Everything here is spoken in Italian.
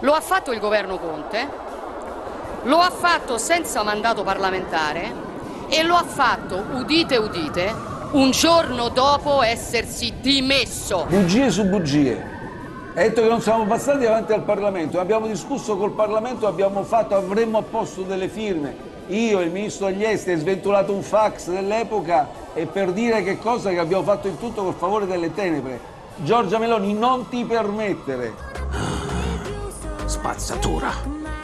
Lo ha fatto il governo Conte, lo ha fatto senza mandato parlamentare e lo ha fatto, udite udite, un giorno dopo essersi dimesso. Bugie su bugie. Ha detto che non siamo passati davanti al Parlamento, abbiamo discusso col Parlamento, abbiamo fatto, avremmo apposto delle firme. Io, il ministro degli esteri, sventolato un fax dell'epoca e per dire che cosa che abbiamo fatto in tutto col favore delle tenebre. Giorgia Meloni, non ti permettere. Spazzatura.